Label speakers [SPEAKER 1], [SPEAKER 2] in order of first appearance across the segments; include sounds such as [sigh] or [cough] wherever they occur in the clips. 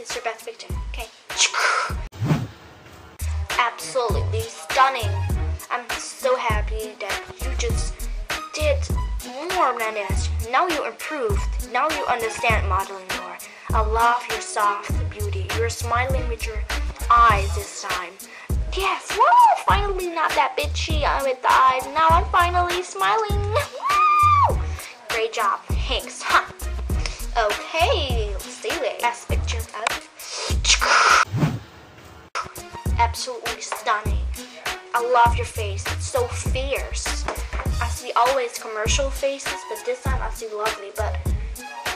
[SPEAKER 1] It's your best picture. Okay. Absolutely stunning. I'm so happy that you just did more than this. Now you improved. Now you understand modeling more. I love your soft beauty. You're smiling with your eyes this time. Yes! Finally not that bitchy uh, with the eyes. Now I'm finally smiling. Woo! Great job. Thanks. Huh. Okay, it. Last picture up. Absolutely stunning. I love your face. It's so fierce. I see always commercial faces, but this time I see lovely. But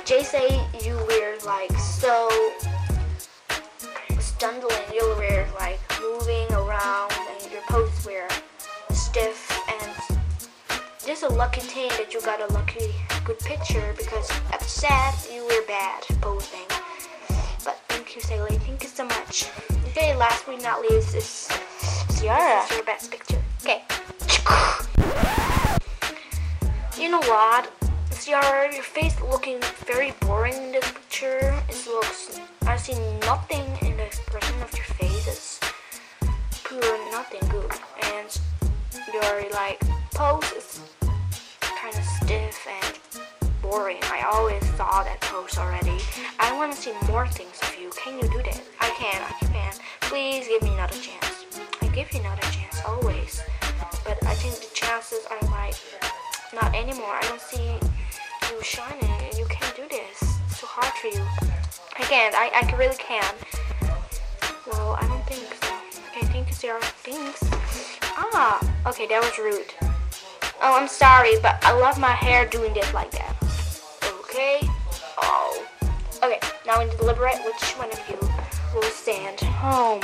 [SPEAKER 1] Jay say you wear like so stunning. You wear like moving around, and your pose wear is a lucky thing that you got a lucky good picture because set you were bad posing. But thank you, Saley. Thank you so much. Okay, last but not least is Ciara. This is your best picture. Okay. [laughs] You know what? Ciara, your face looking very boring in this picture. It looks, I see nothing in the expression of your face. It's pure nothing good. And your like pose is kind of stiff and boring. I always saw that pose already. I want to see more things of you. Can you do that? I can, I can. Please give me another chance. I give you another chance always. But I think the chances are like not anymore. I don't see you shining. You can't do this. It's too hard for you. I can't. I, I really can. Well, I don't think so. Okay, thank you, Sarah. Thanks. Ah, okay, that was rude. Oh, I'm sorry, but I love my hair doing this like that. Okay. Oh. Okay, now we need to deliberate which one of you will stand home.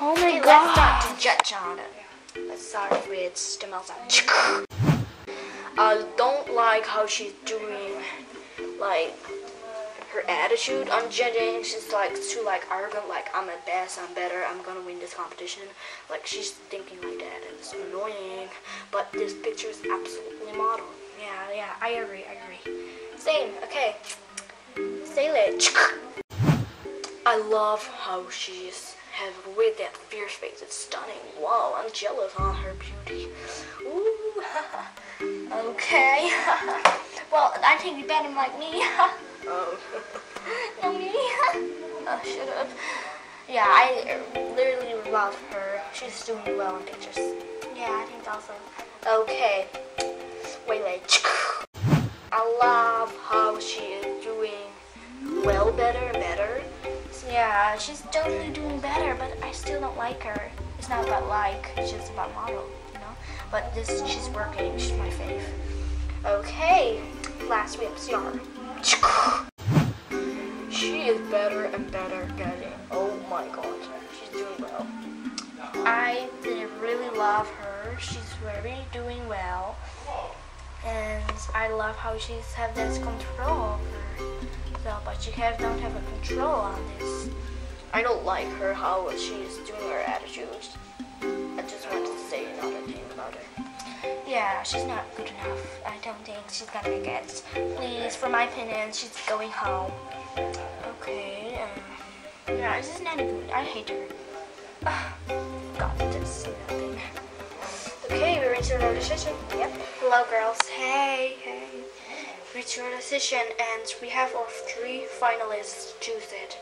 [SPEAKER 1] Oh my
[SPEAKER 2] Okay,
[SPEAKER 1] god.
[SPEAKER 2] let's start to judge on it. Let's start with Demelza. [laughs]
[SPEAKER 1] I don't like how she's doing, like, her attitude on judging. She's like too like arrogant, like I'm the best, I'm better, I'm gonna win this competition. Like she's thinking like that, and it's annoying. But this picture is absolutely model. Yeah, yeah, I agree, I agree. Same, okay. Say it. I love how she's have with that fierce face. It's stunning. Wow, I'm jealous on her beauty. Ooh, [laughs] okay. [laughs] well, I think you better like me. [laughs] [laughs] oh. no, me. [laughs] oh, shut up. Yeah, I literally love her. She's doing well in pictures. Yeah, I think also. Okay. Wait, wait. [laughs] I love how she is doing well better better. Yeah, she's totally doing better, but I still don't like her. It's not about like, it's just about model, you know? But this, she's working, she's my fave. Okay, last we have. She is better and better getting. Oh my god, she's doing well. I really love her. She's very doing well. And I love how she's have this control over so, but she have don't have a control on this. I don't like her how she's doing her attitudes. I just want to say another thing about her. Yeah, she's not good enough. I don't think she's gonna make it. Please, for my opinion, she's going home. Okay. Um, yeah, this is not good. I hate her. Ah, God, this. Okay, we're into our decision. Yep. Hello, girls. Hey, hey. We're into and we have our three finalists it.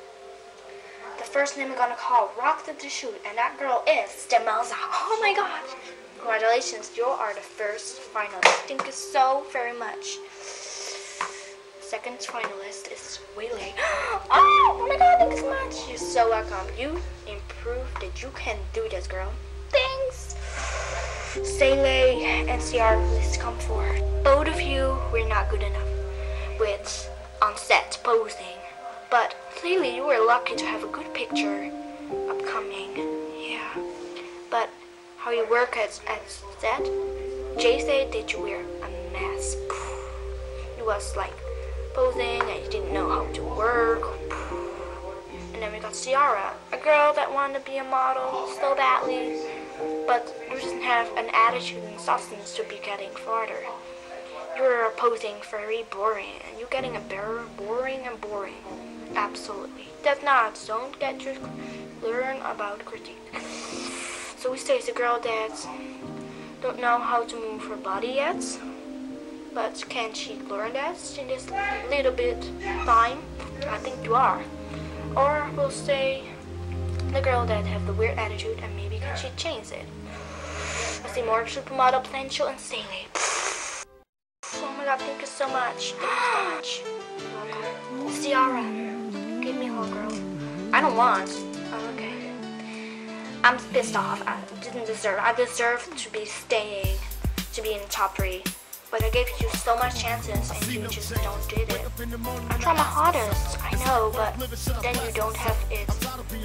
[SPEAKER 1] The first name I'm gonna call rocked the shoot, and that girl is Demelza. Oh my god! Congratulations, you are the first finalist. Thank you so very much. Second finalist is Waylay. [gasps] Oh, oh my god, thank you so much. You're so welcome. You improved that you can do this, girl. Thanks. Saylay and CR, please come forward. Both of you were not good enough with on set posing. But clearly you were lucky to have a good picture upcoming. How you work at, at set, Jay said that you were a mess. It was like posing and you didn't know how to work. And then we got Ciara, a girl that wanted to be a model so badly, but you didn't have an attitude and substance to be getting farther. You're posing very boring, and you're getting a very boring and boring. Absolutely. Death not. don't get your learn about critique. [laughs] It's a girl that don't know how to move her body yet, but can she learn that in this little bit time? I think you are. Or we'll say the girl that have the weird attitude and maybe can she change it. I see more supermodel potential and Staley. Oh my god, thank you so much. [gasps] Thank you so much. Ciara, give me a hug, girl. I don't want. Oh, okay. I'm pissed off. I didn't deserve. I deserve to be staying, to be in the top three. But I gave you so much chances and you just don't did it. I try my hardest, I know, but then you don't have it.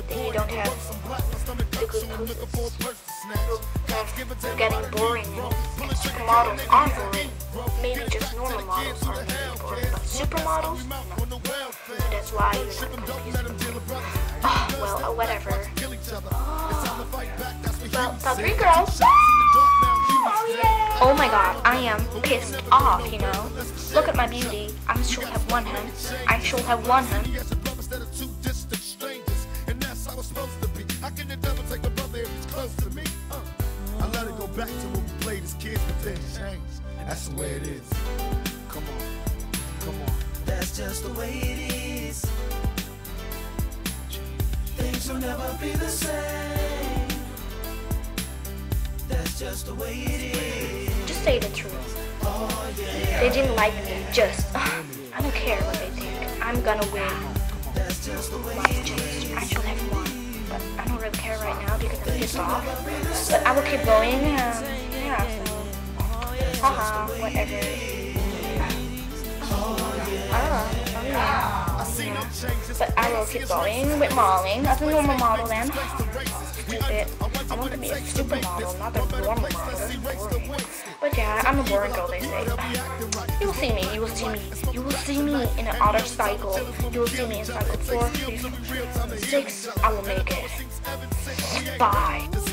[SPEAKER 1] Then you don't have the good poses. You're getting boring and supermodels are boring. Maybe just normal models are really boring, but supermodels? No. That's why you're not confused. Oh, well, uh, whatever. Oh. Three girls. Oh, yeah. Oh my god, I am pissed off, you know. Look at my beauty. I should have won him. I should have won him.
[SPEAKER 3] I let it go back to when we played as kids, but then changed. That's the way it is. Come on, come on.
[SPEAKER 4] That's just the way it is. Things will never be the same. Just the way it is.
[SPEAKER 1] Just say the truth. They didn't like me. Just, I don't care what they think. I'm gonna win.
[SPEAKER 4] That's just the way
[SPEAKER 1] Lots changed. I should have won, but I don't really care right now because I'm pissed off. But I will keep going. Um, yeah. So, haha, whatever. Ah, oh yeah. But I will keep going with modeling as a normal model then. Stupid. I want to be a supermodel, not a normal model. But yeah, I'm a boring girl, they say. You will see me, you will see me. You will see me in another cycle. You will see me in cycle 4, 6. I will make it. Bye.